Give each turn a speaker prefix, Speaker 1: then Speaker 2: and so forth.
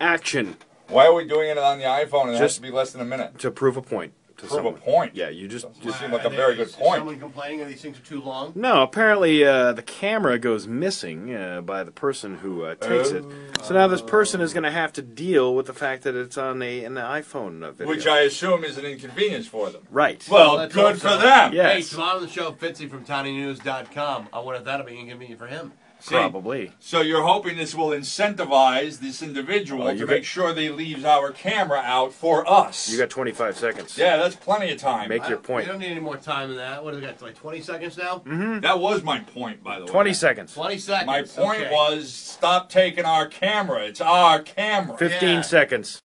Speaker 1: action
Speaker 2: Why are we doing it on the iPhone and it has
Speaker 1: Just-
Speaker 2: to be less than a minute?
Speaker 1: to prove a point to
Speaker 2: Prove a
Speaker 1: someone.
Speaker 2: point?
Speaker 1: Yeah, you just
Speaker 2: Just
Speaker 1: just
Speaker 2: seemed like a very
Speaker 3: they-
Speaker 2: good
Speaker 3: is
Speaker 2: point.
Speaker 3: someone complaining that these things are too long?
Speaker 1: No, apparently uh, the camera goes missing uh, by the person who uh, takes it. So now this person is going to have to deal with the fact that it's on a an iPhone uh, video.
Speaker 2: Which I assume is an inconvenience for them.
Speaker 1: right.
Speaker 2: Well,
Speaker 3: let's
Speaker 2: good
Speaker 3: hope
Speaker 2: for them.
Speaker 1: Yeah.
Speaker 3: Hey,
Speaker 1: Yes.
Speaker 3: tomorrow on the show, Fitzy from TinyNews.com. I wonder if that'll be inconvenient for him.
Speaker 2: See,
Speaker 1: Probably.
Speaker 2: So you're hoping this will incentivize this individual
Speaker 1: Well,
Speaker 2: to make
Speaker 1: got-
Speaker 2: sure they leaves our camera out for us.
Speaker 1: You got 25 seconds.
Speaker 2: yeah, that's plenty of time.
Speaker 1: Make
Speaker 3: I
Speaker 1: your point.
Speaker 3: We don't need any more time than that. What do we got? Like 20 seconds now? Mm-hmm.
Speaker 2: That was my point, by the way.
Speaker 1: 20 seconds.
Speaker 3: 20 seconds.
Speaker 2: My point
Speaker 3: okay.
Speaker 2: was stop taking our camera. It's our camera.
Speaker 1: 15
Speaker 3: Yeah.
Speaker 1: seconds.